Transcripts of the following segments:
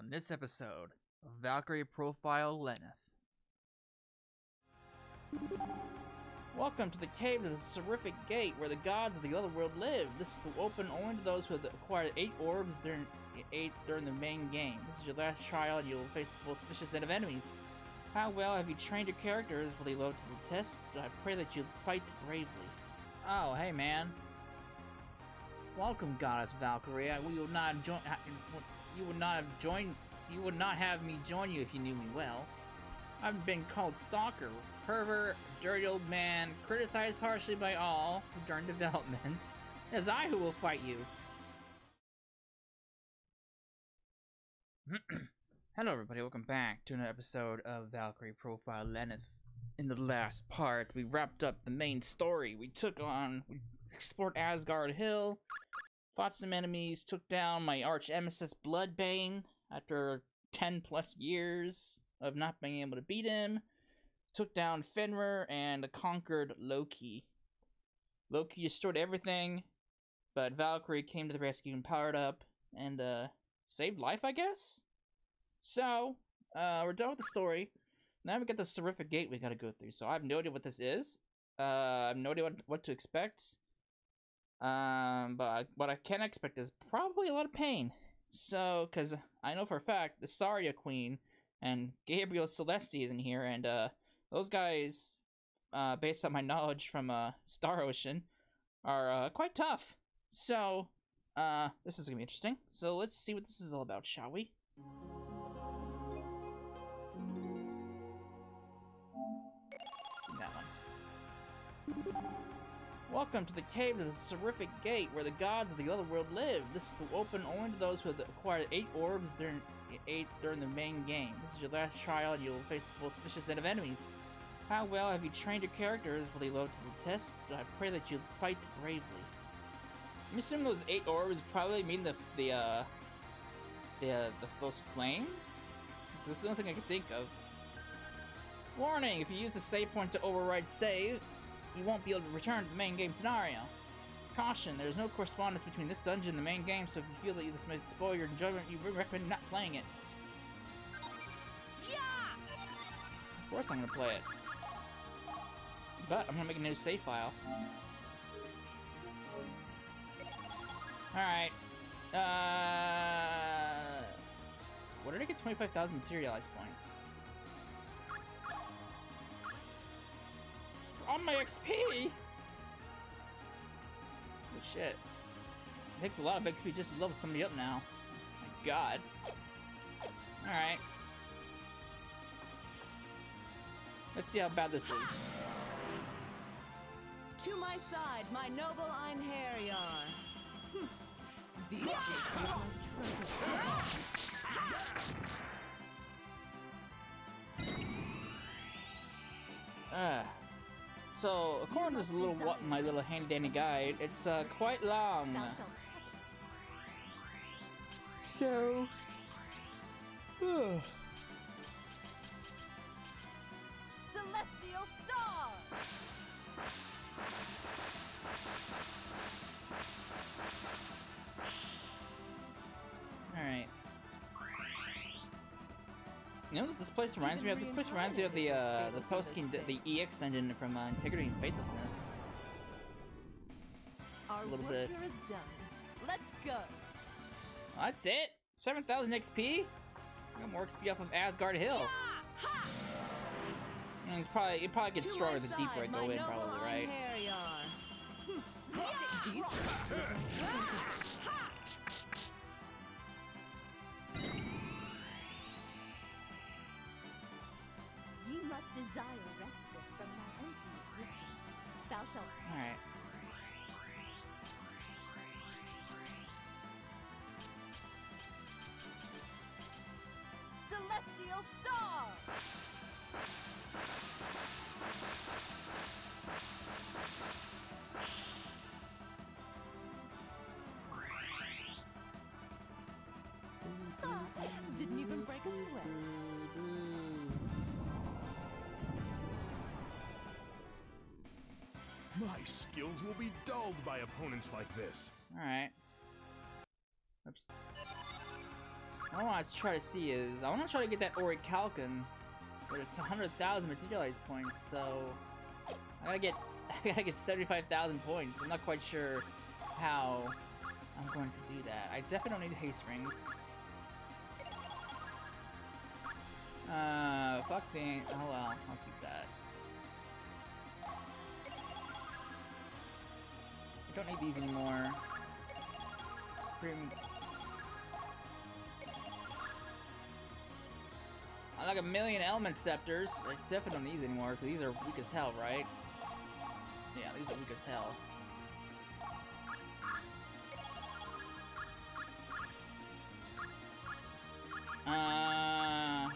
on this episode of Valkyrie Profile Lenneth. Welcome to the cave of the Seraphic Gate, where the gods of the other world live. This is open only to those who have acquired eight orbs during eight during the main game. This is your last trial, and you will face the most vicious set of enemies. How well have you trained your characters? Will they load to the test? I pray that you fight bravely. Oh, hey man. Welcome, Goddess Valkyrie. We will not join. You would not have joined. You would not have me join you if you knew me well. I've been called Stalker, pervert, dirty old man, criticized harshly by all during developments. It is I who will fight you. Hello everybody, welcome back to another episode of Valkyrie Profile Lenneth. In the last part, we wrapped up the main story. We took on, we explored Asgard Hill, fought some enemies, took down my arch nemesis Bloodbane after 10 plus years of not being able to beat him, took down Fenrir, and conquered Loki. Loki destroyed everything, but Valkyrie came to the rescue and powered up and uh, saved life, I guess? So, uh, we're done with the story. Now we got the Seraphic Gate we gotta go through. So I have no idea what this is. Uh, I have no idea what, what to expect. Um, but what I can expect is probably a lot of pain. So, because I know for a fact the Iseria Queen and Gabriel Celeste is in here, and uh, those guys, uh, based on my knowledge from uh, Star Ocean, are uh, quite tough. So, uh, this is gonna be interesting. So let's see what this is all about, shall we? That one. Welcome to the cave of the Seraphic Gate, where the gods of the other world live. This is open only to those who have acquired eight orbs during eight during the main game. This is your last trial, and you will face a most vicious set of enemies. How well have you trained your characters? Will they load to the test? I pray that you fight bravely. I'm assuming those eight orbs probably mean the the uh the, uh, the those flames. That's the only thing I can think of. Warning: If you use the save point to override save, you won't be able to return to the main game scenario. Caution, there is no correspondence between this dungeon and the main game, so if you feel that this may spoil your enjoyment, you recommend not playing it. Yeah! Of course I'm gonna play it. But I'm gonna make a new save file. Alright. Uh... What did I get 25,000 materialized points? On my XP! Holy shit. It takes a lot of XP just to level somebody up now. My god. Alright. Let's see how bad this is. To my side, my noble Einherjar. These chicks are my Uh, so, according to this little what my little handy dandy guide, it's uh, quite long. So, uh, Celestial Star! all right. You know this place reminds me of? This place reminds me of the uh, the post game, the, the EX dungeon from uh, Integrity and Faithlessness. Our little bit. here is done. Let's go. That's it. Seven thousand XP. Got more XP off of Asgard Hill. It's probably it probably gets stronger the deeper I go in, probably right. must desire respite from my empty existence. Thou shalt All right. Celestial Star! Didn't My skills will be dulled by opponents like this. All right. Oops. What I want to try to see is, I want to try to get that Orichalcon, but it's 100,000 materialize points, so I gotta get, I gotta get 75,000 points. I'm not quite sure how I'm going to do that. I definitely don't need haste rings. Uh, fuck the, oh well, I'll keep that. Don't need these anymore. I like a million element scepters. I definitely don't need these anymore because these are weak as hell, right? Yeah, these are weak as hell. Uh,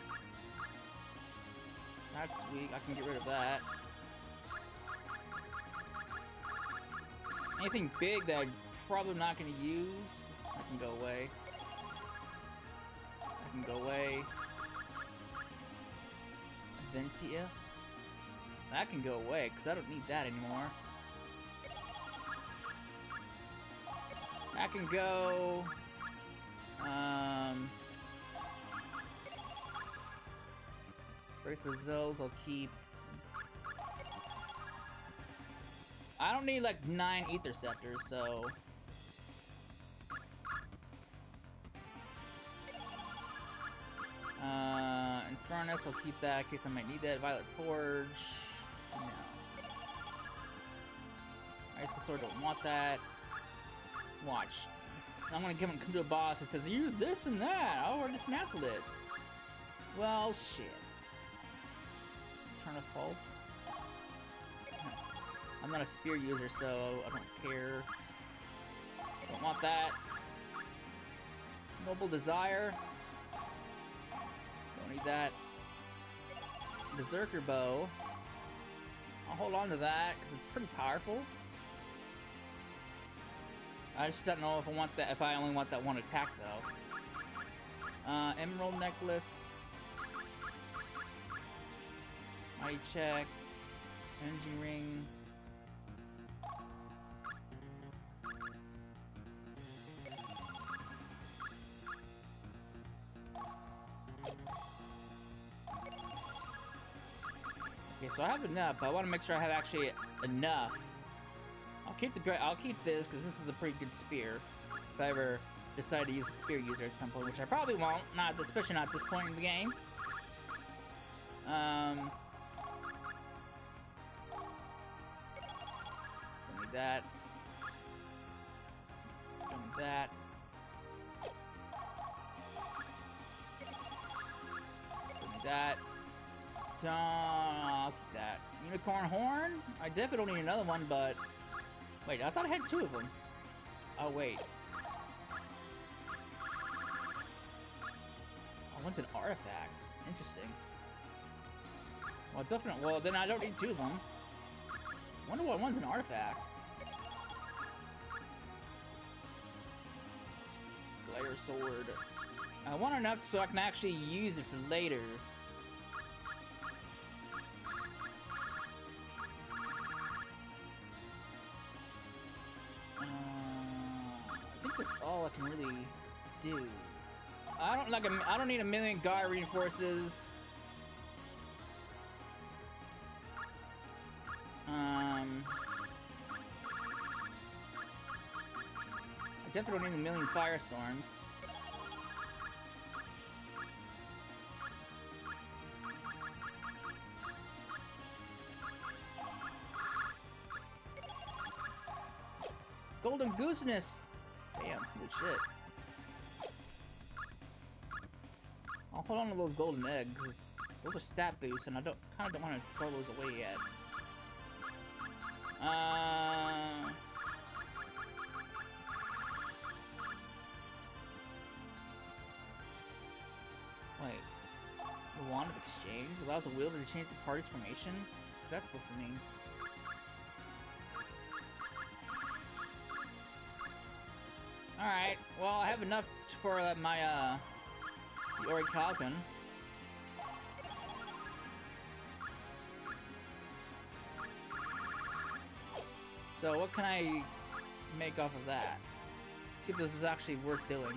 that's weak. I can get rid of that. Anything big that I'm probably not going to use, I can go away. I can go away. Ventia. That can go away, because I don't need that anymore. That can go... Um... Bracelet Zoes I'll keep. I don't need like nine ether scepters, so uh, Infernus, I'll keep that in case I might need that. Violet Forge, no. Icicle Sword, don't want that. Watch. I'm gonna give him come to a boss that says use this and that. Oh, I dismantled it. Well, shit. Turn of fault. I'm not a spear user, so I don't care. Don't want that. Noble Desire. Don't need that. Berserker Bow. I'll hold on to that, because it's pretty powerful. I just don't know if I want that, if I only want that one attack, though. Uh, Emerald Necklace. Mighty Check. Energy Ring. So I have enough, but I want to make sure I have actually enough. I'll keep the great. I'll keep this because this is a pretty good spear. If I ever decide to use a spear user at some point, which I probably won't, not especially not at this point in the game. Um, don't need that. Don't need that. Don't need that. That. Unicorn horn? I definitely need another one, but wait, I thought I had two of them. Oh wait. Oh, one's an artifact. Interesting. Well, definitely. Well, then I don't need two of them. Wonder why one's an artifact. Glare sword. I want enough so I can actually use it for later. That's all I can really do. I don't like. A, I don't need a million guard reinforces. Um, I definitely don't need a million firestorms. Golden gooseness. Shit. I'll hold on to those golden eggs. Those are stat boosts, and I don't kind of don't want to throw those away yet. Uh, wait. The Wand of Exchange allows a wielder to change the party's formation? What's that supposed to mean? have enough for uh, my, uh, Orichalcon. So what can I make off of that? See if this is actually worth doing.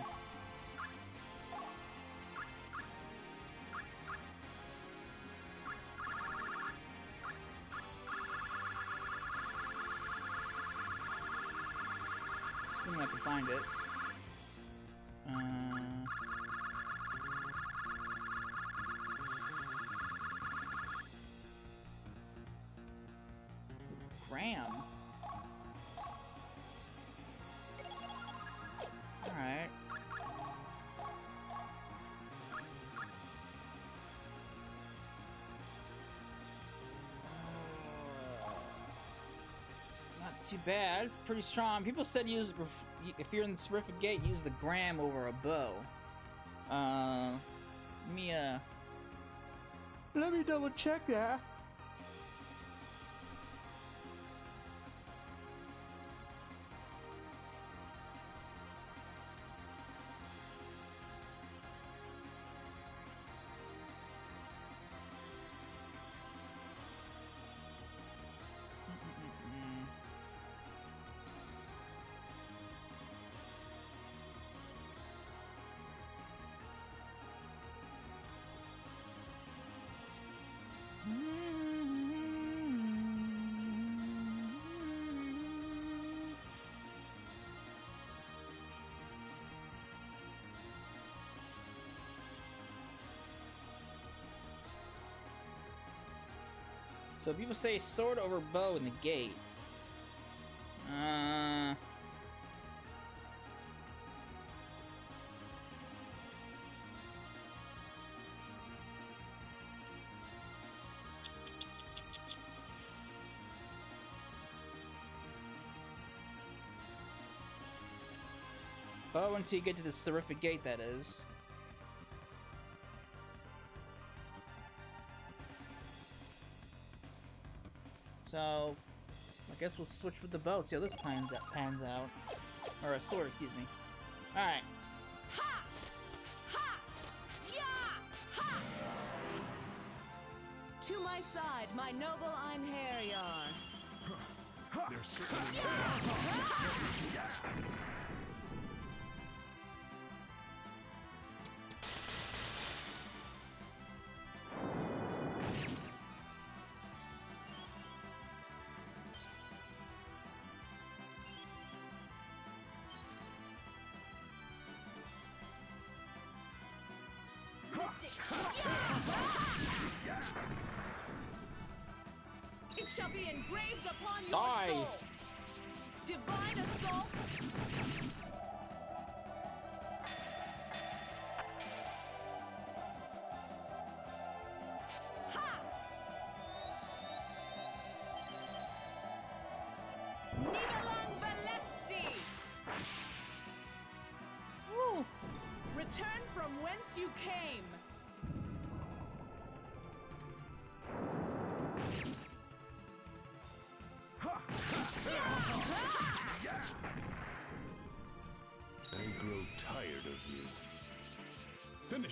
Assuming I can find it. Too bad. It's pretty strong. People said use if you're in the Seraphic Gate, use the gram over a bow. Uh, me uh, let me double check that. So people say sword over bow in the gate. Uh. Until you get to the Seraphic Gate, that is. Guess we'll switch with the bow, see how this pans out. Pans out. Or a sword, excuse me. Alright. Ha! Ha! Ya! Ha! To my side, my noble Einherjar. There's certainly shall be engraved upon your Die. soul. Divine assault. Ha! Nibelung Valesti. Woo! Return from whence you came.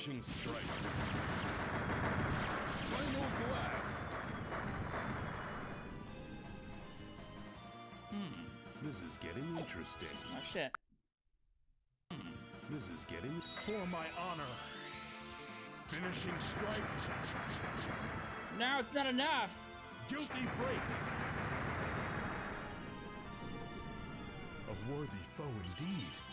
Finishing strike. Final blast. Hmm. This is getting interesting. Oh shit. This is getting for my honor. Finishing strike. No, it's not enough! Guilty break. A worthy foe indeed.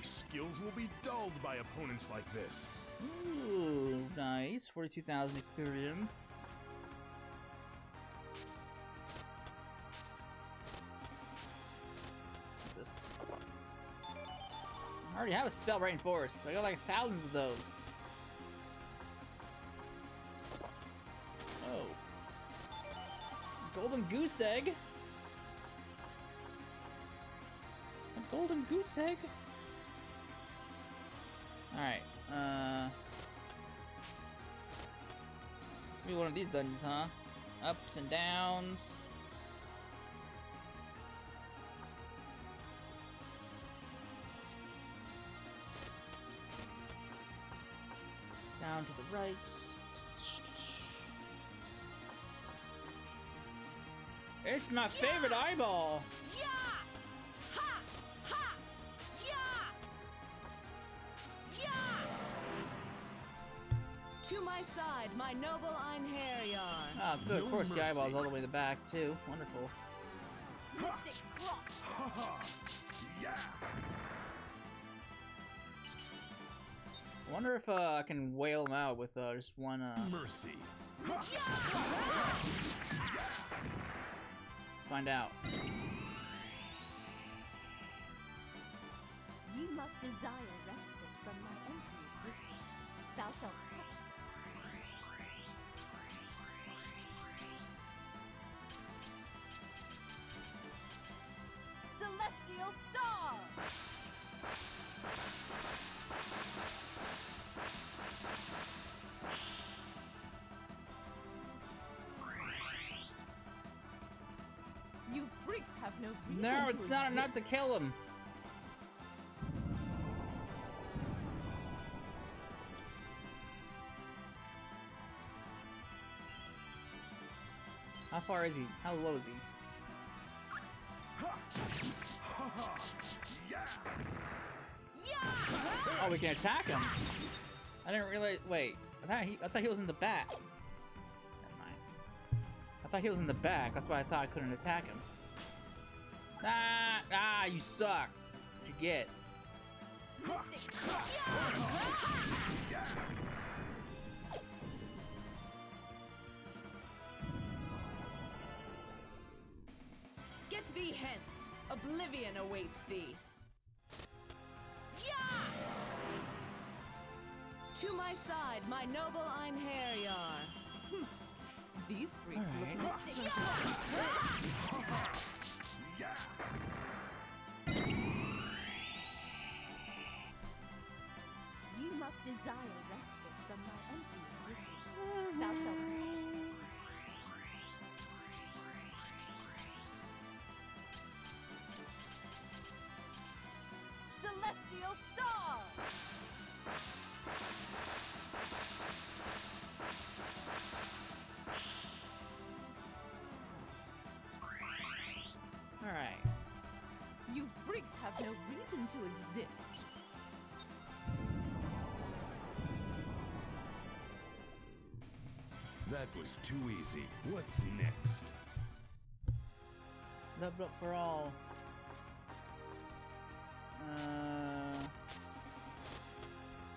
My skills will be dulled by opponents like this. Ooh, nice. 42,000 experience. What's this? I already have a spell right in reinforce. I got like thousands of those. Oh. Golden goose egg? A golden goose egg? Alright, uh... Maybe one of these dungeons, huh? Ups and downs. Down to the right. It's my favorite eyeball. Yeah! My side, my noble Einherjar. Ah, good. of No course, the eyeball's all the way in the back too. Wonderful. Mystic Cross. Ha ha! Yeah! I wonder if uh, I can whale him out with uh, just one. Uh, Mercy. let's find out. You must desire no reason No, it's not enough to kill him. How far is he? How low is he? Ha ha! Yeah! Yeah! Oh, we can attack him. I didn't realize. Wait, I thought he. I thought he was in the back. Never mind. I thought he was in the back. That's why I thought I couldn't attack him. Ah, ah, you suck. That's what you get. Get thee hence! Oblivion awaits thee! Yeah! To my side, my noble Einherjar. These freaks Alright. look Yeah! desire respite from my empty existence. Mm-hmm. Thou shalt. Celestial Star! All right. You freaks have no reason to exist. That was too easy. What's next? Level up for all. Uh,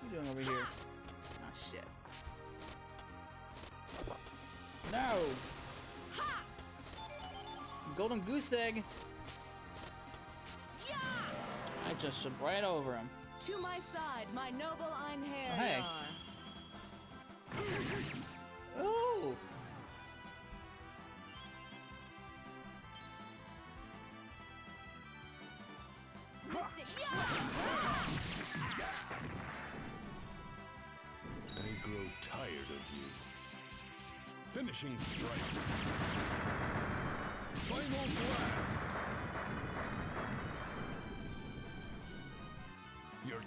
what are you doing over here? Oh shit. No. Golden goose egg. Yeah! I just jumped right over him. To my side, my noble Einherjar. hey.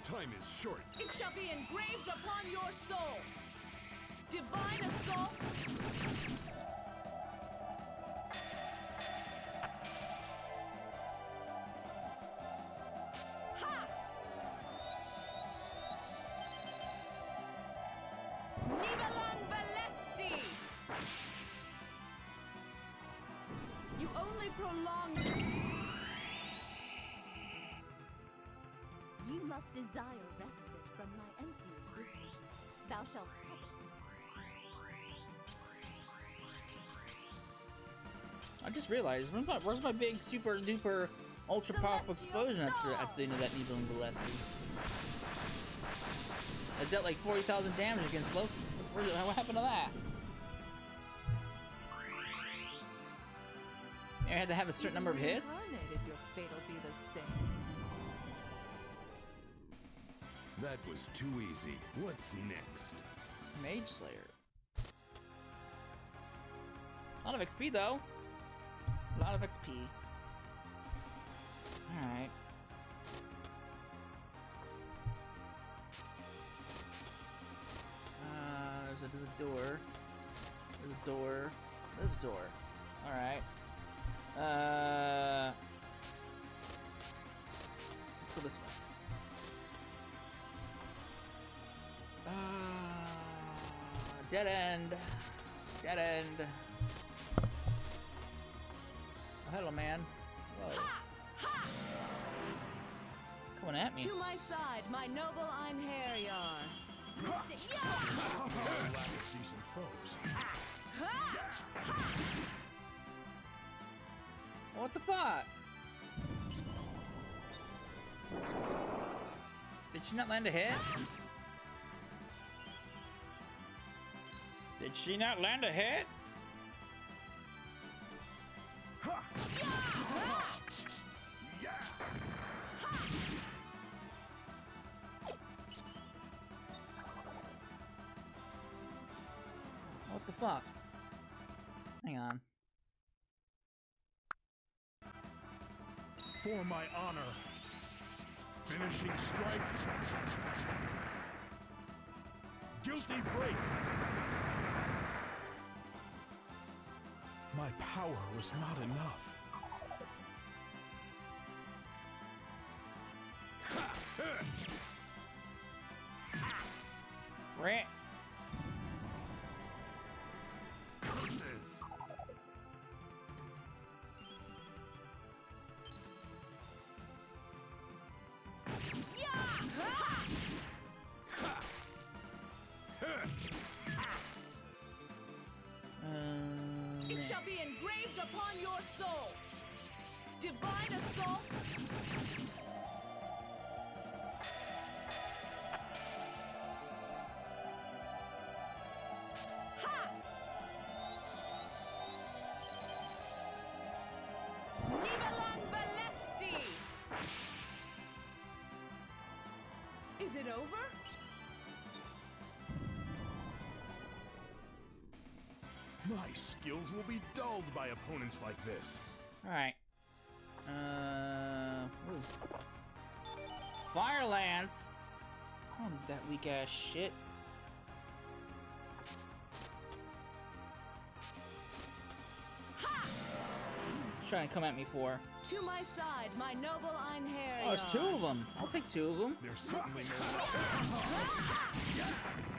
Time is short. It shall be engraved upon your soul. Divine assault. Valesti! You only prolong. Desire respite from my empty existence. Thou shalt have it. I just realized, where's my, where's my big super duper ultra powerful explosion at the, at the end of that Nibelung Valesti? I dealt like 40,000 damage against Loki. Where, what happened to that? I had to have a certain number of hits? If your fate will be the same. That was too easy. What's next? Mage Slayer. A lot of XP though. A lot of XP. Alright. Uh, there's a, door. There's a door. There's a door. Alright. Uh, let's go this way. Uh, dead end. Dead end. Oh, hello, man. Whoa. Coming at me. To my side, my noble Einherjar. Decent foes. What the fuck? Did she not land a hit? Did she not land a hit? What the fuck? Hang on. For my honor. Finishing strike. Guilty break. My power was not enough. Right. Shall be engraved upon your soul. Divine assault. My skills will be dulled by opponents like this. Alright. Uh. Ooh. Fire Lance! Oh, that weak ass shit. Ha! Trying to come at me for. To my side, my noble Einherjar. Oh, it's two of them. I'll take two of them. There's certainly no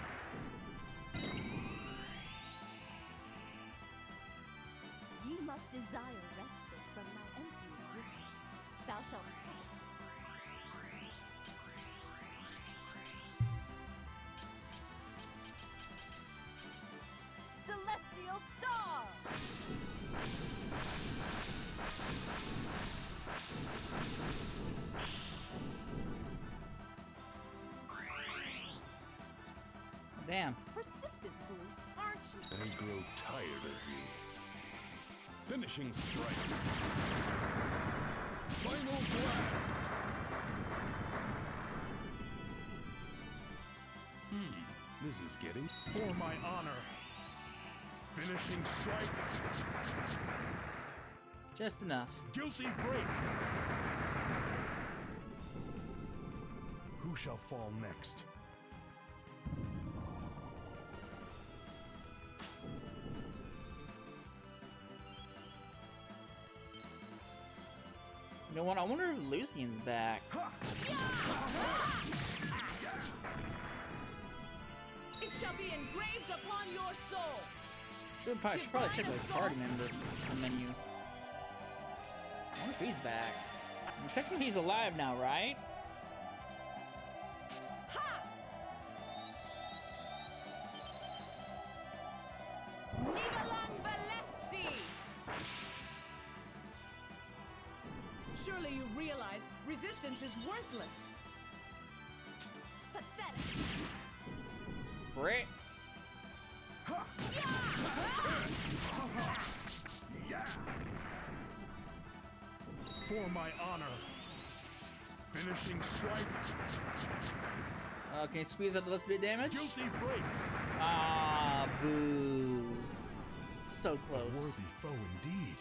Finishing strike. Final blast. Hmm, this is getting for my honor. Finishing strike. Just enough. Guilty break. Who shall fall next? Know what? I wonder if Lucian's back. It shall be engraved upon your soul. Should probably, should probably check the party member menu. I wonder if he's back. Technically he's alive now, right? Resistance is worthless. Pathetic. Great. For my honor. Finishing strike. Uh, can you squeeze up a little bit of damage? Guilty break. Ah, boo. So close. Worthy foe indeed.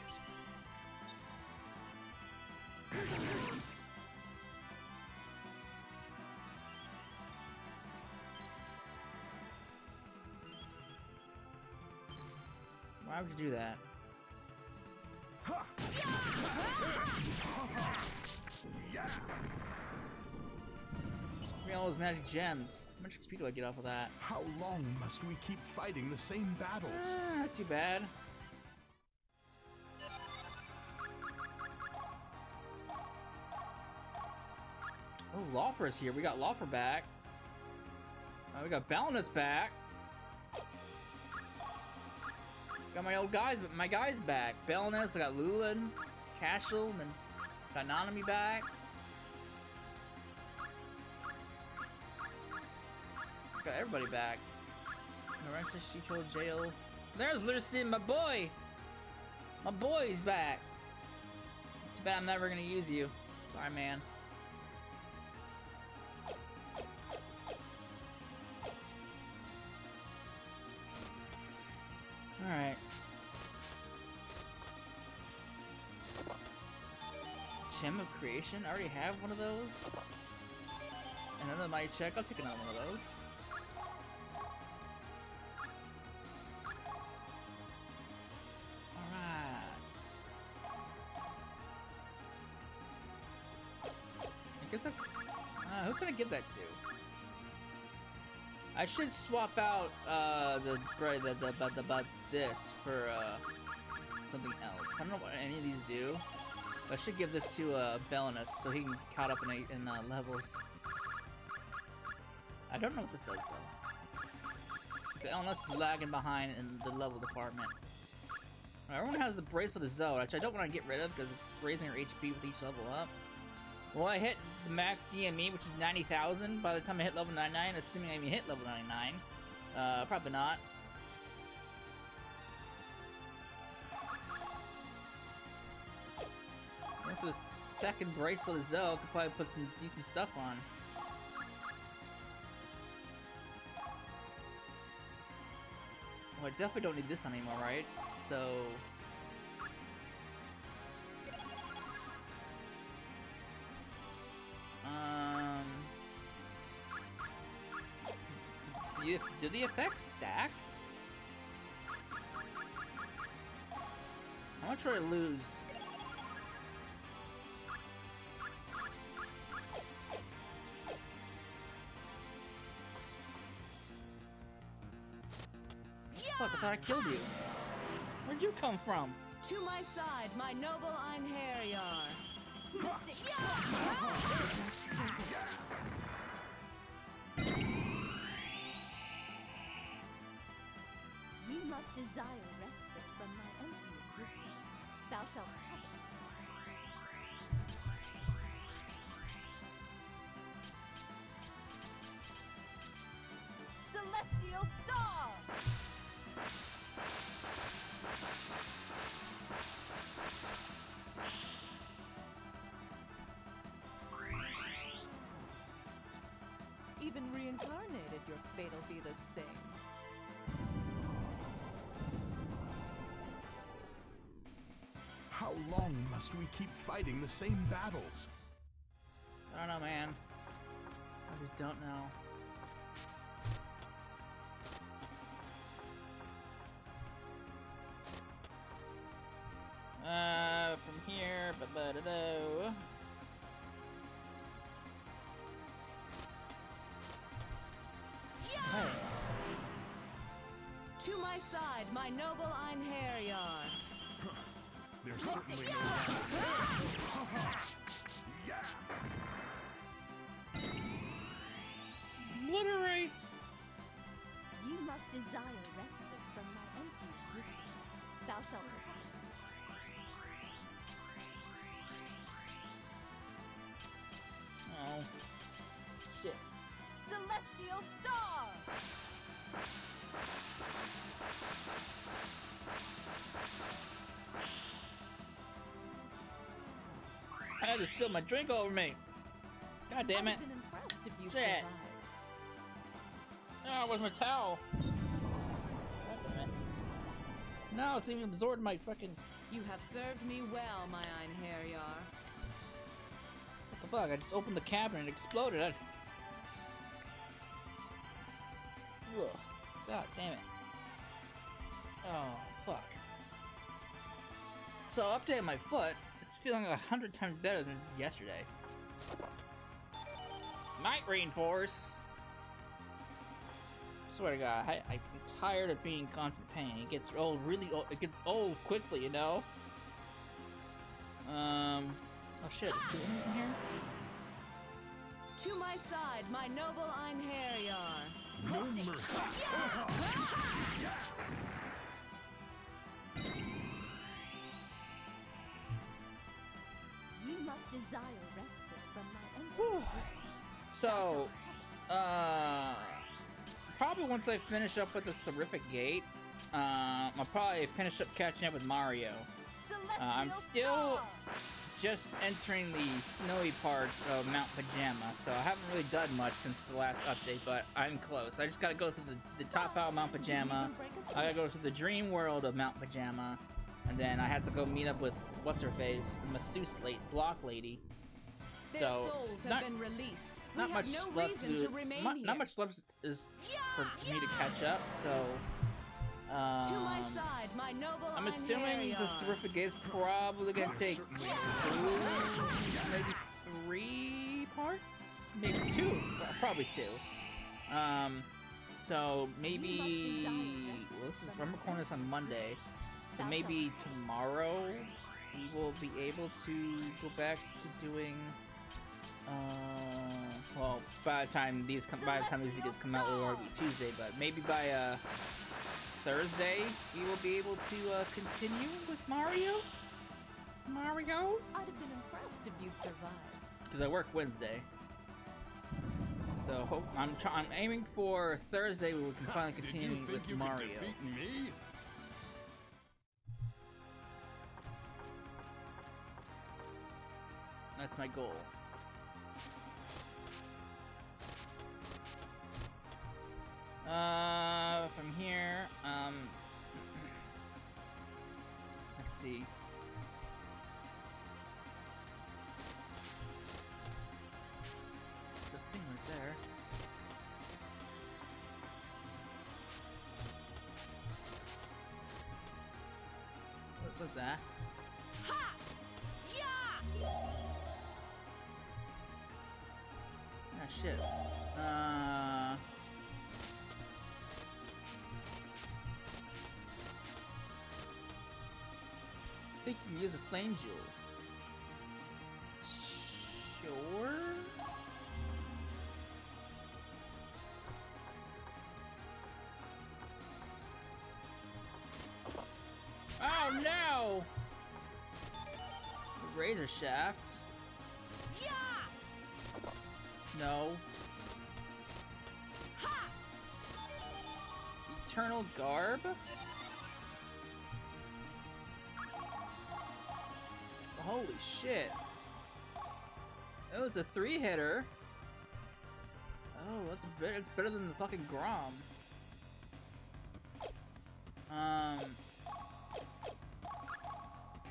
Why would you do that? Give me all those magic gems. How much XP do I get off of that? How long must we keep fighting the same battles? Ah, not too bad. Oh, Lawfer's here. We got Lawfer back. Uh, we got Belenus back. Got my old guys, but my guys back. Belenus, I got Lulin, Kashell, and got Nanami back. Got everybody back. Narenta, Shiho, Jayle. There's Lucy, my boy! My boy's back! Too bad I'm never gonna use you. Sorry, man. Alright. Gem of Creation? I already have one of those. Another might check. I'll take another one of those. Alright. I guess I... Uh, who can I give that to? I should swap out uh, the the the the, the, the this for uh, something else. I don't know what any of these do. I should give this to uh, Belenus so he can caught up in a- in uh, levels. I don't know what this does though. Belenus is lagging behind in the level department. Everyone has the Bracelet of Zoe, which I don't want to get rid of because it's raising your HP with each level up. Well, I hit the max DME, which is 90,000 by the time I hit level 99, assuming I even hit level 99? Uh, probably not. For this second bracelet of Zoe, could probably put some decent stuff on. Well, I definitely don't need this anymore, right? So... Um... Do, the- do the effects stack? How much would I lose? I thought I killed you. Where'd you come from? To my side, my noble Einherjar. You must desire respite from my empty existence. Thou shalt long must we keep fighting the same battles? I don't know, man. I just don't know. Uh, from here, ba ba da do. Hey, To my side, my noble Einherjar. There's certainly no Yeah. obliterates. You must desire respite from my empty existence. Thou shalt have. Oh, shit. Celestial Star! Had to spill my drink over me. God damn it. have been impressed if you Shit. survived. Oh, where's my towel? God damn it. No, it's even absorbed my fucking. You have served me well, my Einherjar. What the fuck? I just opened the cabinet and it exploded. I... Ugh. God damn it. Oh, fuck. So, update my foot. It's feeling a hundred times better than yesterday. Night Rainforce! Swear to God, I, I'm tired of being in constant pain. It gets old really old. It gets old quickly, you know? Um. Oh shit, there's two enemies in here? To my side, my noble Einherjar. No mercy. must desire respite from my. So, uh, probably once I finish up with the Seraphic Gate, uh, I'll probably finish up catching up with Mario. Uh, I'm still just entering the snowy parts of Mount Pajama, so I haven't really done much since the last update, but I'm close. I just gotta go through the, the top out of Mount Pajama. I gotta go through the dream world of Mount Pajama, and then I have to go meet up with what's her face, the masseuse late block lady. Their So, souls have not- been released. Not we much have no left reason to, to remain mu- here. not much left is for me to catch up. So, um, To my side, my noble I'm assuming the Einherjar. Seraphic Gate's probably gonna take two, maybe three parts, maybe two, probably two. Um, so maybe well, this is I'm recording this on Monday, so maybe tomorrow we will be able to go back to doing. Uh, well, by the time these come, by the time these videos come out, it will already be Tuesday. But maybe by uh, Thursday, we will be able to uh, continue with Mario. Mario, I'd have been impressed if you'd survived. because I work Wednesday. So hope I'm I'm aiming for Thursday. where We can finally Did continue you think with you Mario. That's my goal. Uh, from here, um, let's see. The thing right there. What was that? Ah, shit. Uh. I think you can use a flame jewel. Sure. Oh no! Razor shaft. No. Eternal Garb? Holy shit. Oh, it's a three hitter. Oh, that's better, it's better than the fucking Grom. Um.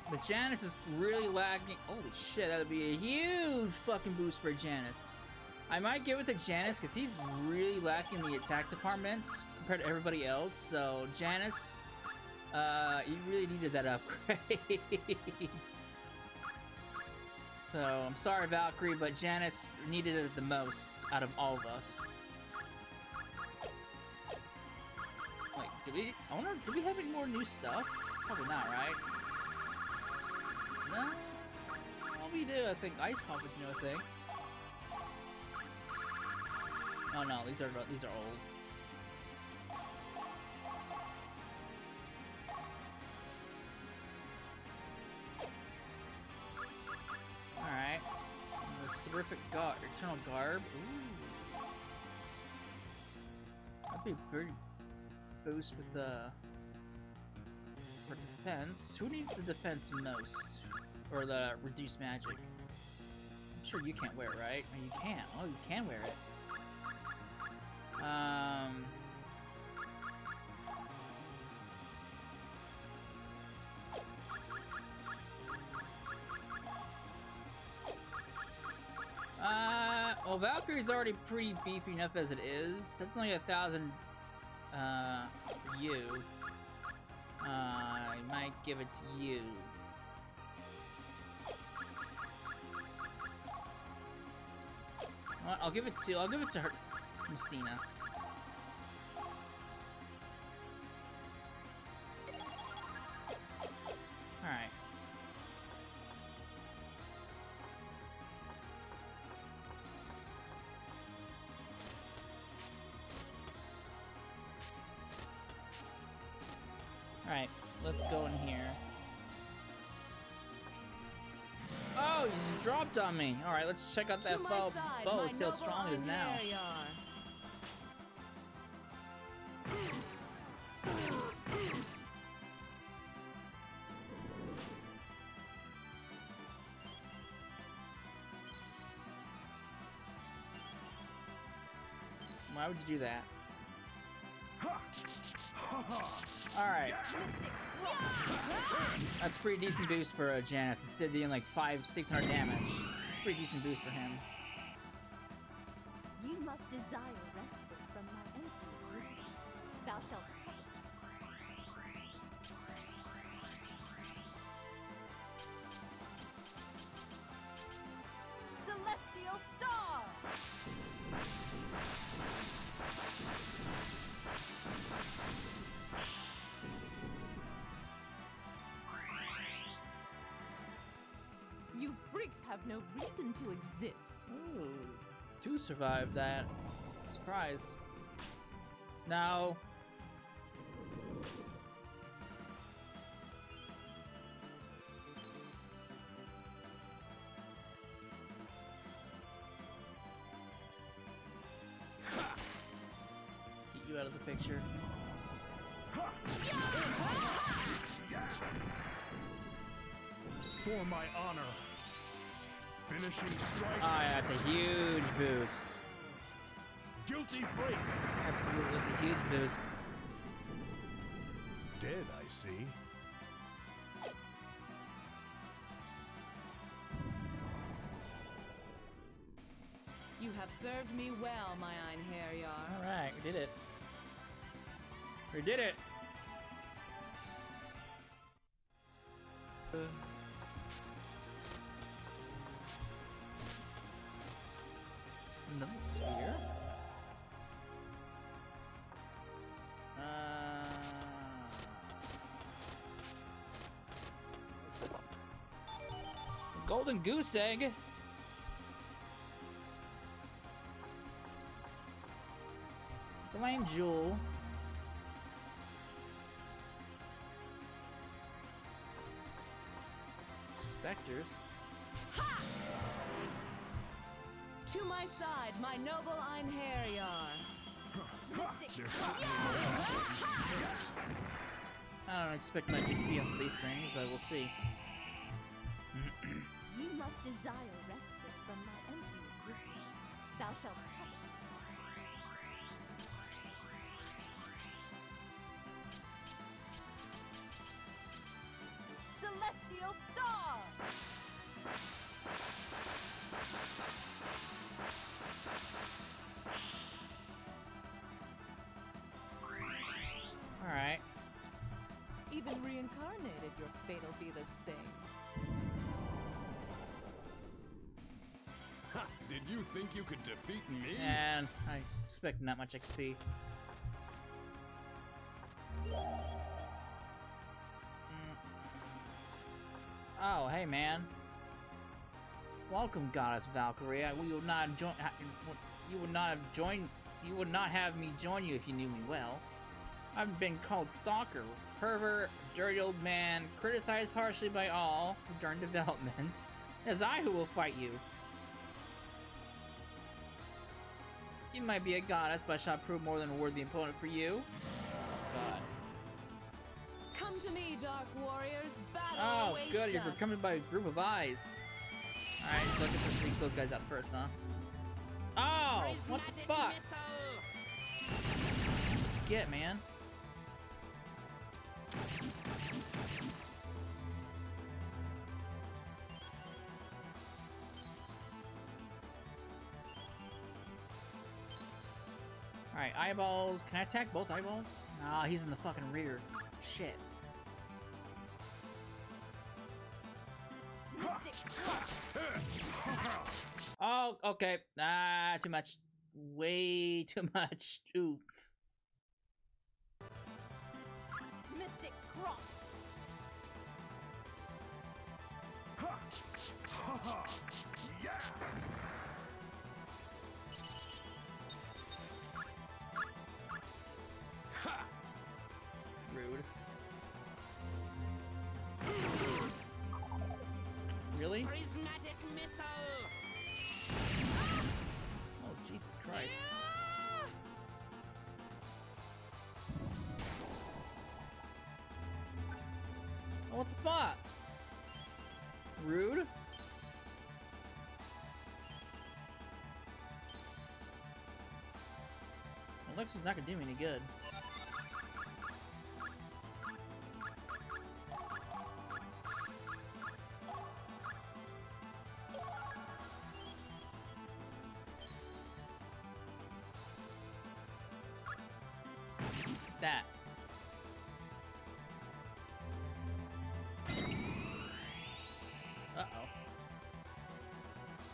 But Janus is really lagging. Holy shit, that would be a huge fucking boost for Janus. I might give it to Janus because he's really lacking the attack department compared to everybody else. So Janus, uh, you really needed that upgrade. so I'm sorry, Valkyrie, but Janus needed it the most out of all of us. Like, did we? I wonder, do we have any more new stuff? Probably not, right? No. Well, we do. I think Ice Pump is new thing. Oh no, these are these are old. All right, the Seraphic Gar Eternal Garb. Ooh, that'd be a pretty boost with the for defense. Who needs the defense most, or the reduced magic? I'm sure you can't wear it, right? Oh, you can. Oh, you can wear it. Um, uh, well, Valkyrie's already pretty beefy enough as it is. That's only a thousand, uh, for you. Uh, I might give it to you. I'll give it to I'll give it to her, Mystina. Dropped on me. All right, let's check out that bow. side, Bow, see how strong it is now. Why would you do that? Ha! Ha ha! Alright. That's pretty decent boost for uh, Janus. Instead of doing like 5, 600 damage. It's pretty decent boost for him. You must desire respite from my empty. Thou shalt. Celestial Star! You freaks have no reason to exist. Hmm. Ooh. Two survived that. Surprise. Now. Get you out of the picture. For my honor. Finishing strike. Oh yeah, that's a huge boost. Guilty break. Absolutely, it's a huge boost. Dead, I see. You have served me well, my Einherjar. Alright, we did it. We did it! Golden goose egg! Flame jewel. Specters. To my side, my noble Einherjar. Ha! I don't expect much XP off of these things, but we'll see. Reincarnated, your fate will be the same. Ha! Did you think you could defeat me? And I expect not much XP. Mm. Oh, hey man. Welcome, Goddess Valkyria. We would not join. You would not have joined. You would not have me join you if you knew me well. I've been called stalker, pervert, dirty old man, criticized harshly by all during developments. It is I who will fight you. You might be a goddess, but I shall prove more than a worthy opponent for you. God. Come to me, Dark Warriors. Battle Oh, awaits good. You're coming by a group of eyes. Alright, so I guess let's take those guys out first, huh? Oh! What the fuck? What'd you get, man? Alright, eyeballs. Can I attack both eyeballs? Nah, he's in the fucking rear. Shit. Oh, okay. Ah, too much. Way too much. Oof. Really? Alexa's not gonna do me any good. That. Uh-oh.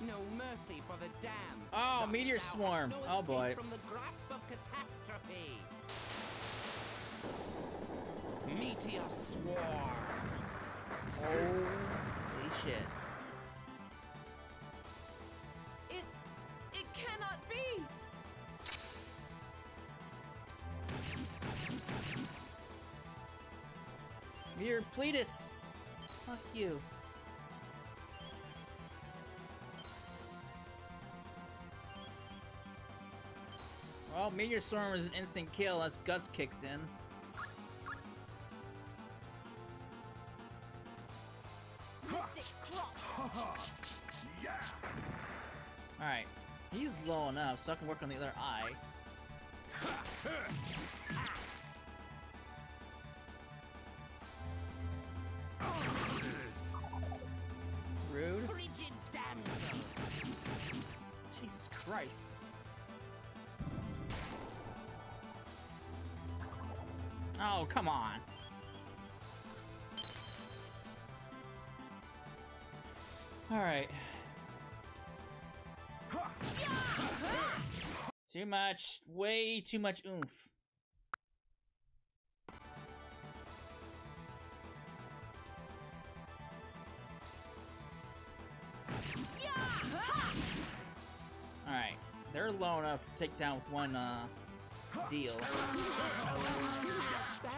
No mercy for the damned. Oh, meteor swarm. no Oh, boy. From the grasp of catastrophe. Meteor swarm. Holy shit. It. It cannot be! Meteor Pletus! Fuck you. Meteor Storm is an instant kill as Guts kicks in. Mystic Cross. Ha ha! Yeah! Alright. He's low enough, so I can work on the other eye. Oh, come on. Alright. Too much. Way too much oomph. Alright. They're low enough to take down with one, uh, deal. Bad.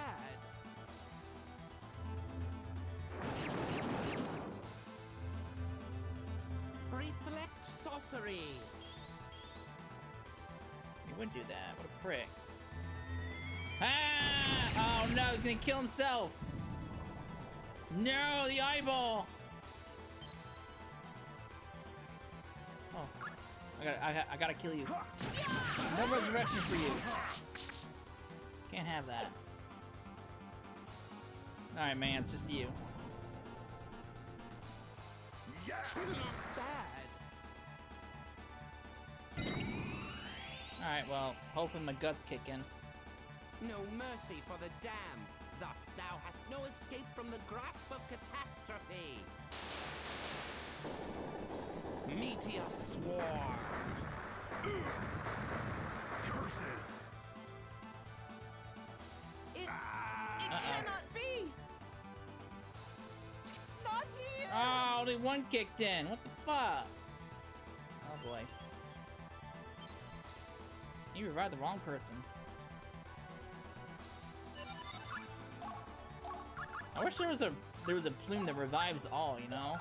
Reflect sorcery. He wouldn't do that. What a prick. Ah! Oh no, he's gonna kill himself! No, the eyeball! Oh. I gotta, I, gotta- I gotta kill you. No resurrection for you. Can't have that. Alright, man, it's just you. Yeah! Bad. Alright, well, hoping my guts kick in. No mercy for the damned. Thus thou hast no escape from the grasp of catastrophe. Meteor swarm. Curses! It. It Uh-oh. cannot only one kicked in. What the fuck? Oh boy. You revived the wrong person. I wish there was a there was a plume that revives all, you know?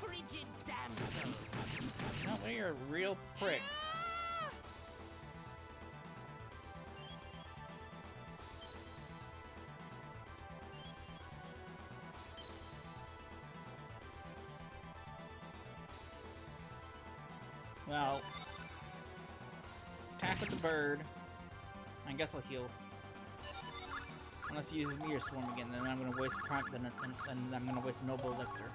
Frigid damsel. You're a real prick. Bird. I guess I'll heal. Unless he uses Meteor Swarm again, then I'm gonna waste prime. Then, then, then I'm gonna waste a Noble Elixir.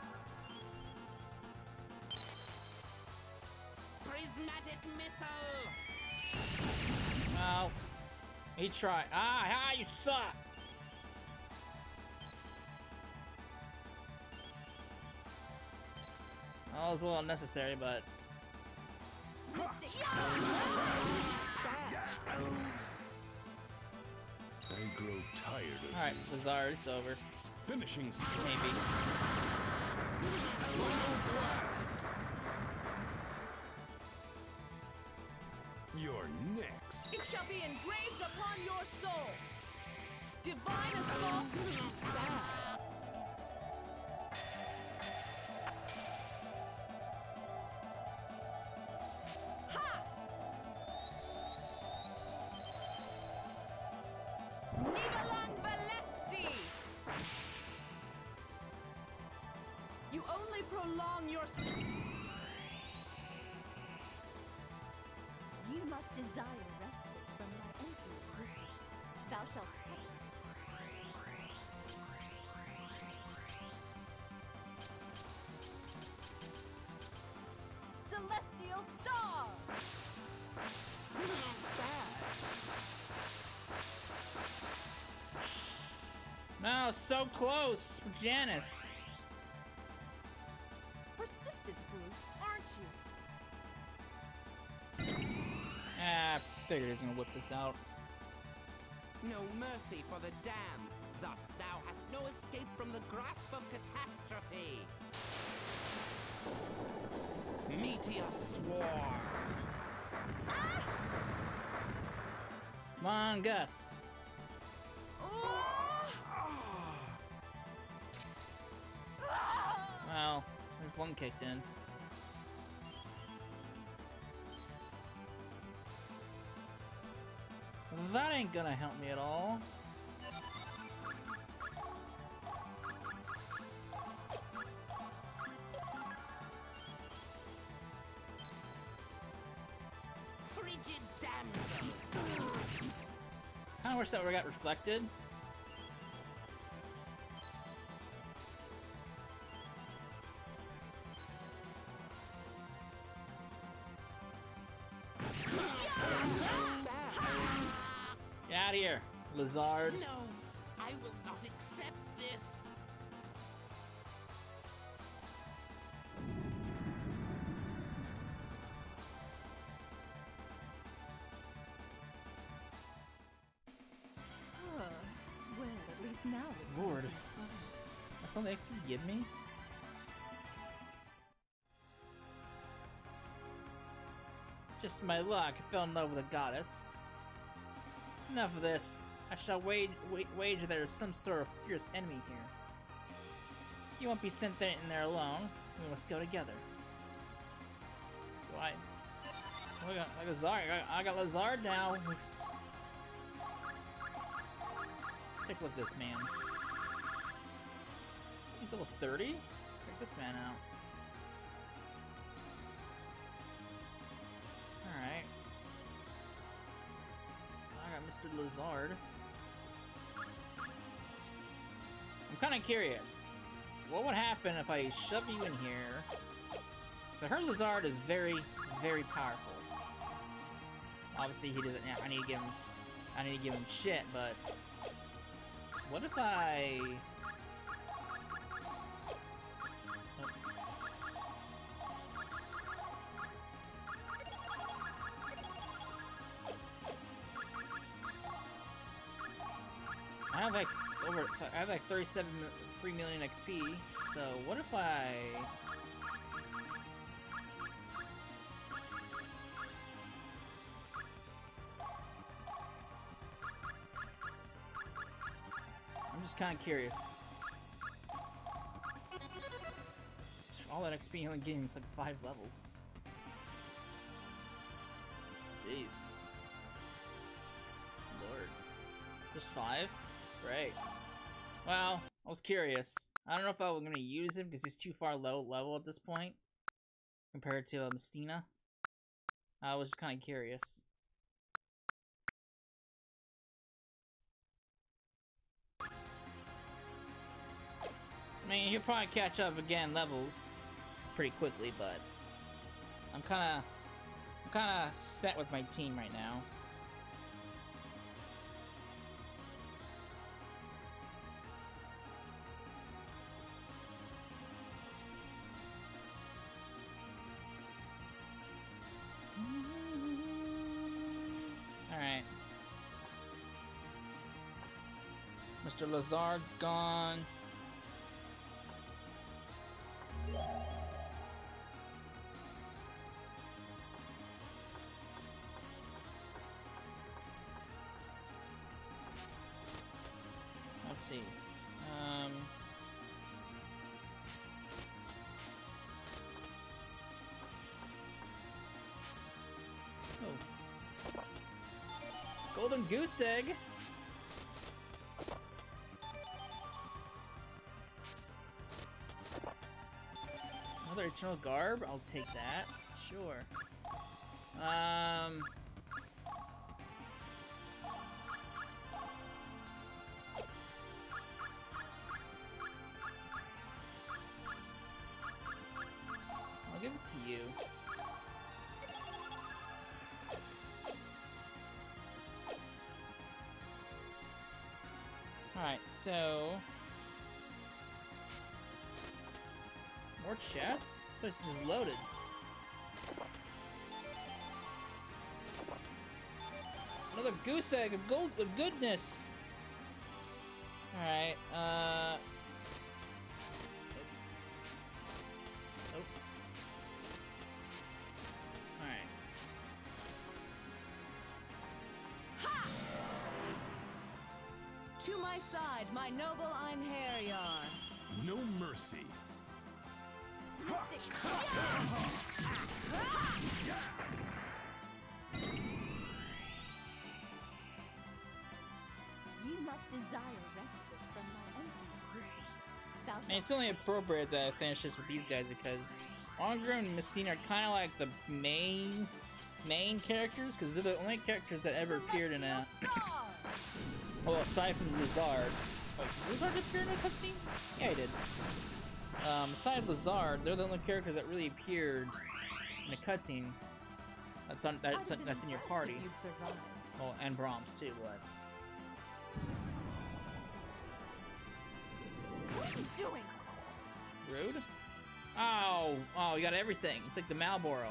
Prismatic missile. Well, he tried. Ah, ah, you suck. Oh, it was a little unnecessary, but I grow tired of alright, you. Lezard, it's over. Finishing strike. Maybe. Blast. You're next. It shall be engraved upon your soul. Divine assault. Prolong your. s- You must desire respite from my envious. Thou shalt have Celestial Star! No, so close! Janus! This out. No mercy for the damned. Thus thou hast no escape from the grasp of catastrophe. Meteor swarm. Come on, guts. Ah! Well, there's one kicked in. That ain't gonna help me at all. Frigid damsel. Kinda wish that would've got reflected. Here, No, I will not accept this. Huh. Well, at least now it's Lord. easy fun. That's all the XP you give me? Just my luck, I fell in love with a goddess. Enough of this. I shall wage, wa- wager there is some sort of fierce enemy here. You won't be sent there in there alone. We must go together. Why? I got Lezard. I got Lezard now. Take a look at this man. He's level 30? Check this man out. Alright. I got Mr. Lezard. I'm kinda curious. What would happen if I shove you in here? So I heard Lezard is very, very powerful. Obviously he doesn't I need to give him I need to give him shit, but what if I have like 37, 3 million XP. So what if I? I'm just kind of curious. All that XP only is like five levels. Jeez. Lord. Just five? Great. Well, I was curious. I don't know if I was gonna use him because he's too far low level at this point compared to uh, Mystina. I was just kind of curious. I mean, he'll probably catch up again levels pretty quickly, but I'm kind of I'm kind of set with my team right now. Mr. Lezard's gone. Let's see. Um, oh. Golden goose egg. Eternal garb. I'll take that. Sure. Um. I'll give it to you. Alright, so... More chests? This place is loaded. Another goose egg of gold of goodness! Alright, uh... Oh. Alright. To my side, my noble Einherjar. No mercy. Mystic You must desire respite from my empty existence. And it's only appropriate that I finish this with these guys because Ongra and Mystina are kind of like the main main characters because they're the only characters that ever appeared in a well aside from Lezard. Oh, Wait, Lezard appeared in a cutscene? Yeah, he did. Um, aside Lezard, they're the only characters that really appeared in a cutscene. That's, on, I'd that's, that's in your party. If. Well, and Brahms too, but What are you doing? rude. Oh, oh, you got everything. It's like the Malboro.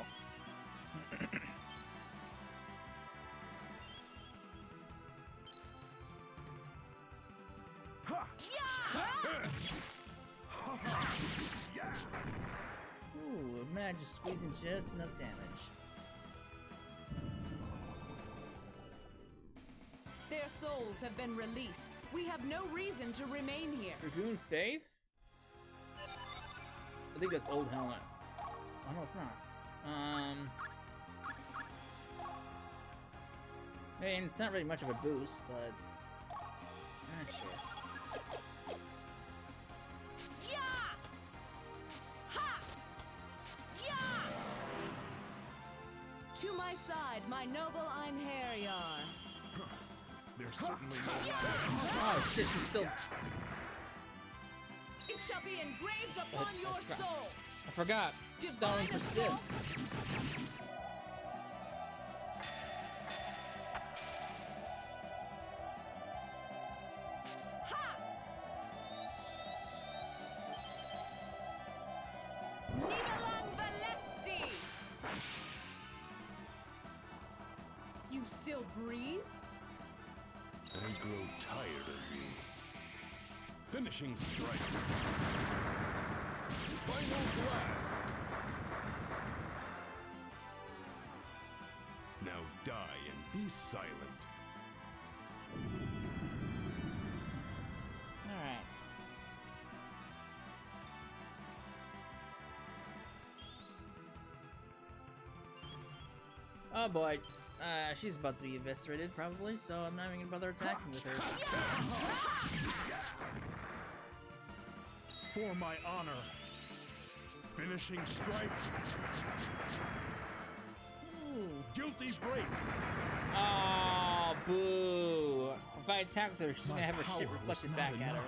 Ooh, man, just squeezing just enough damage. Their souls have been released. We have no reason to remain here. Dragoon Faith? I think that's Old Helmet. Oh no, it's not. Um. I mean, it's not really much of a boost, but. Not sure. To my side, my noble Einherjar. There's certainly no Oh shit, she's still. It shall be engraved upon I- I your forgot. soul. I forgot. Stone Divine assault. persists. Finishing strike. Final blast. Now die and be silent. Alright. Oh boy. Uh, she's about to be eviscerated, probably, so I'm not even gonna bother attacking with her. For my honor. Finishing strike. Ooh. Guilty break. Oh, boo. If I attack her, she's My gonna have her shit reflected back at her.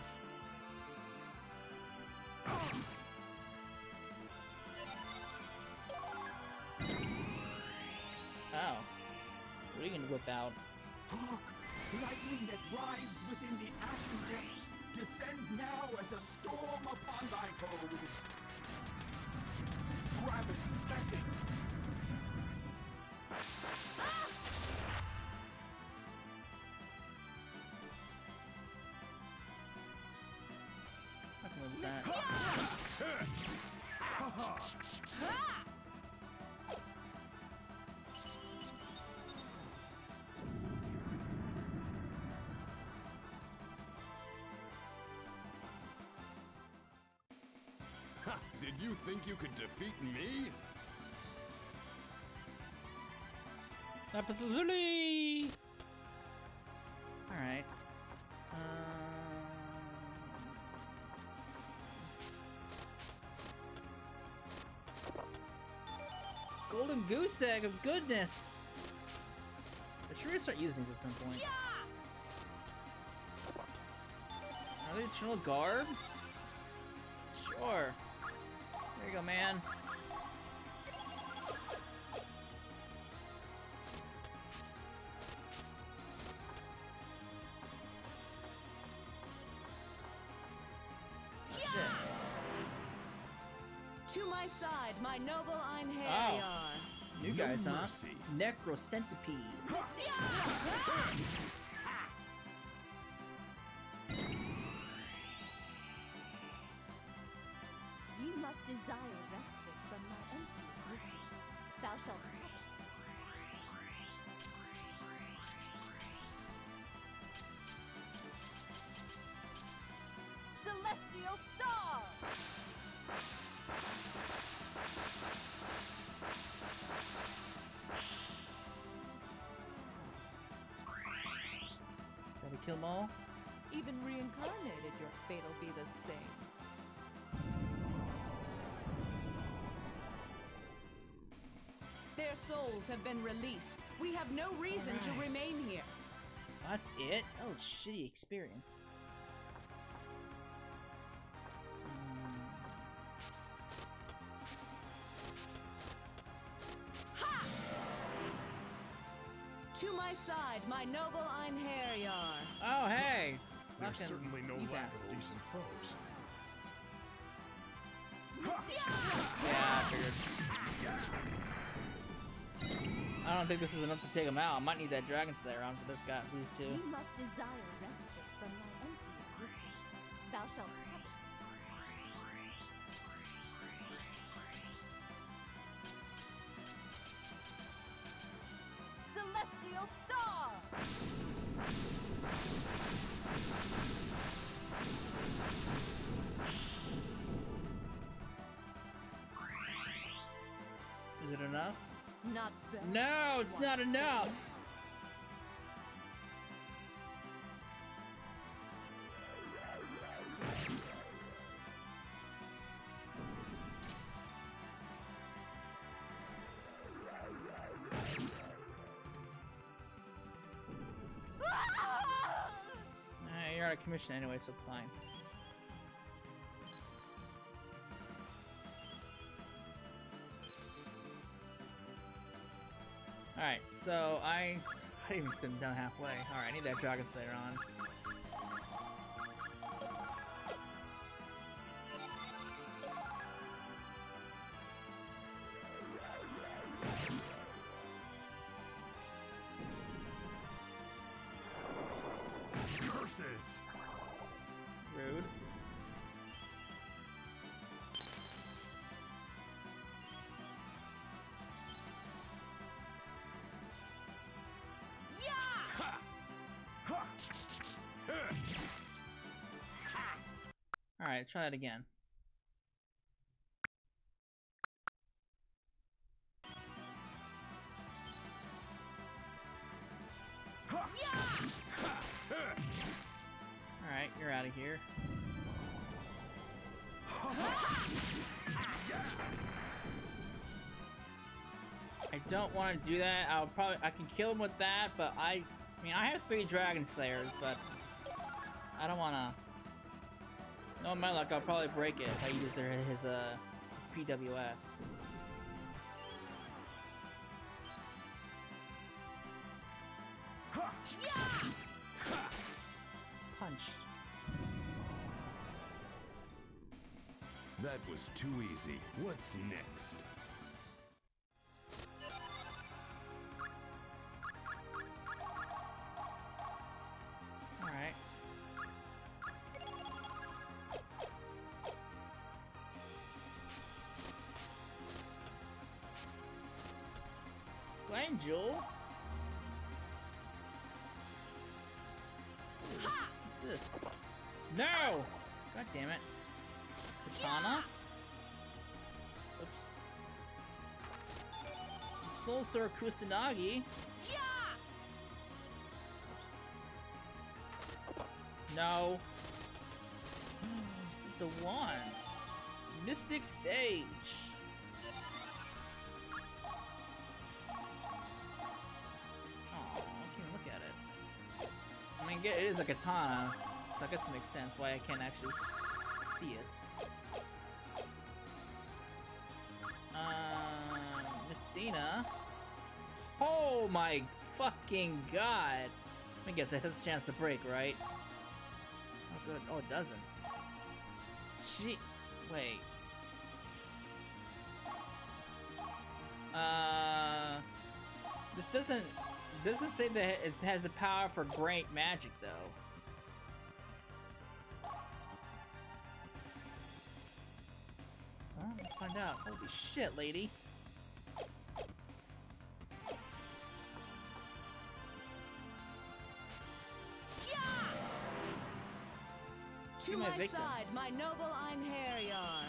Ha! Did you think you could defeat me? Lapis Lazuli! Alright. Goose egg of goodness! I should really start using these at some point. Are they eternal garb? Sure. There you go, man. Shit. To my side, my noble Einherjar. New No guys, huh? mercy. Necrocentipede. Their souls have been released. We have no reason to remain here. That's it? That was a shitty experience. Hmm. To my side, my noble Einherjar. Oh, hey! There's Fucking certainly no lack assholes. of decent foes. I don't think this is enough to take him out. I might need that Dragon Slayer on for this guy, these two. You must desire respite from my empty existence. Thou shalt have it. Celestial Star! Not bad. No, it's not Once enough! Eh, you're out of commission anyway, so it's fine. Alright, so I... I didn't even been done halfway. Alright, I need that Dragon Slayer on. Alright, try it again. Alright, you're out of here. I don't want to do that. I'll probably I can kill him with that, but I, I mean I have three Dragon Slayers, but I don't want to. No, my luck, I'll probably break it if I use their his uh his PWS. Punch. That was too easy. What's next? No! God damn it. Katana? Oops. Soul Sword Kusanagi? Oops. No. It's a one. Mystic Sage. Aw, I can't look at it. I mean, it is a katana, so I guess it makes sense why I can't actually see it. Uh, Mystina. Oh my fucking god! I guess it has a chance to break, right? Oh good. Oh, it doesn't. She. Wait. Uh. This doesn't. Doesn't say that it has the power for great magic, though. Shit, lady. To my my side, my noble Einherjar.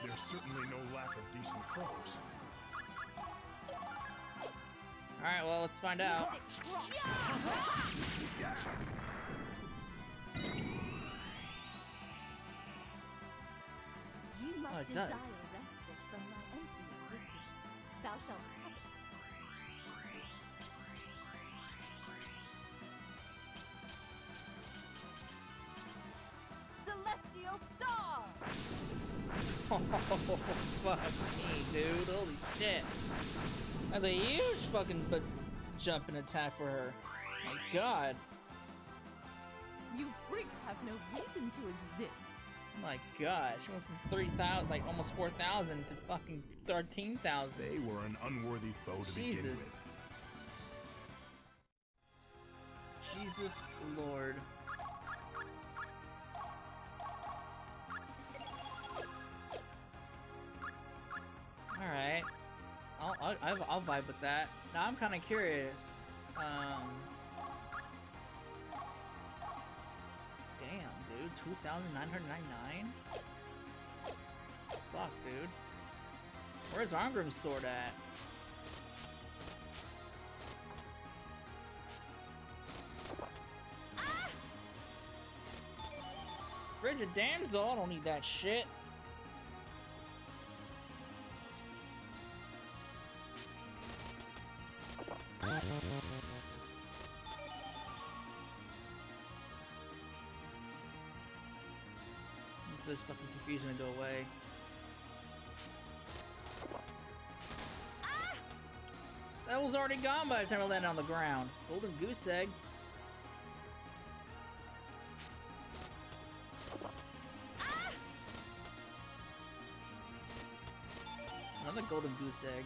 There's certainly no lack of decent foes. Alright, well, let's find out. You must Oh, it desire does. Oh, fuck me, dude. Holy shit. That's a huge fucking bu- jump and attack for her. My god. You freaks have no reason to exist. My god. She went from 3,000, like almost 4,000 to fucking 13,000. They were an unworthy foe to begin Jesus. with. Jesus Lord. Vibe with that. Now I'm kind of curious. Um. Damn, dude. 2,999? Fuck, dude. Where's Arngrim's sword at? Frigid Damsel, I don't need that shit. Confusion to go away. That was already gone by the time I landed on the ground. Golden goose egg. Another golden goose egg.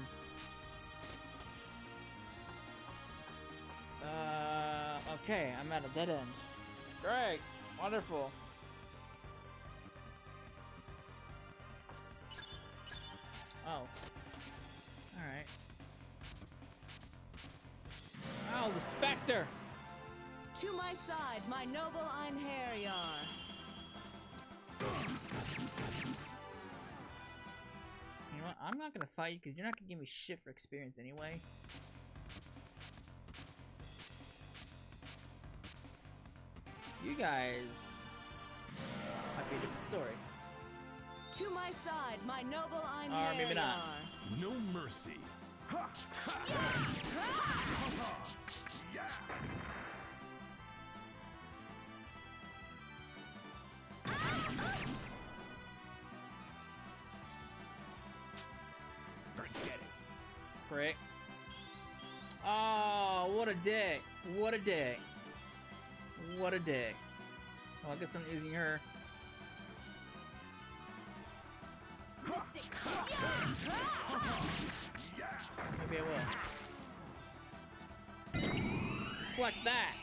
Uh, okay, I'm at a dead end. Great, wonderful. The Spectre! To my side, my noble Einherjar. You know what? I'm not gonna fight you because you're not gonna give me shit for experience anyway. You guys might be a different story. To my side, my noble Einherjar. Uh, or maybe not. No mercy. Ha! Ha! Yeah! Ah! Prick. Oh, what a dick. What a dick. What a dick. Well, I guess I'm using her. Maybe I will. Reflect that.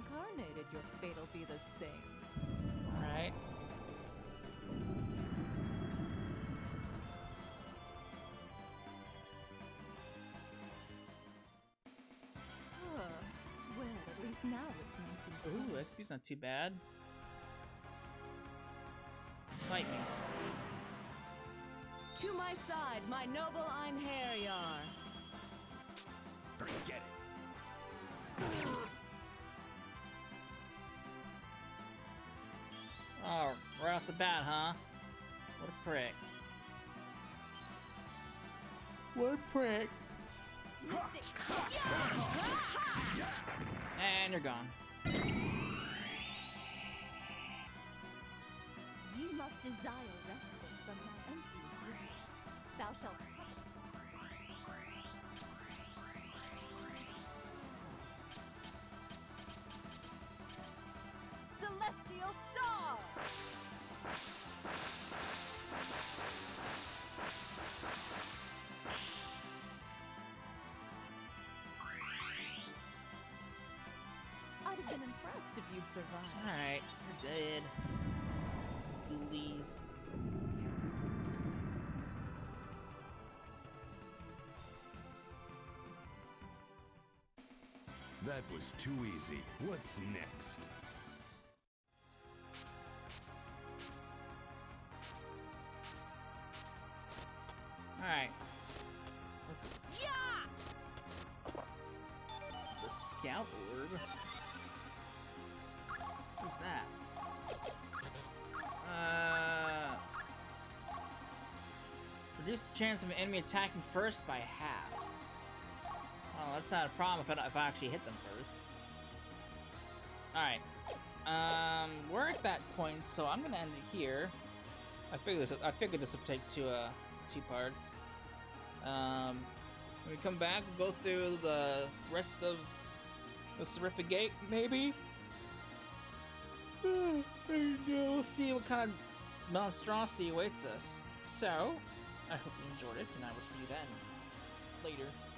Reincarnated, your fate'll be the same. Alright. Well, at least now it's nice and Ooh, quiet. XP's not too bad. Fight me. To my side, my noble Einherjar. Forget right off the bat, huh? What a prick. What a prick. And you're gone. You must desire respite from my empty existence. Thou shalt been impressed if you'd survived. Alright, you're dead. Ghoulies. That was too easy. What's next? Chance of an enemy attacking first by half. Well, that's not a problem if I, if I actually hit them first. Alright. Um, we're at that point, so I'm gonna end it here. I figured this. I figured this would take two uh two parts. Um, when we come back, we'll go through the rest of the Seraphic Gate, maybe. we'll see what kind of monstrosity awaits us. So, I hope you and I will see you then. Later.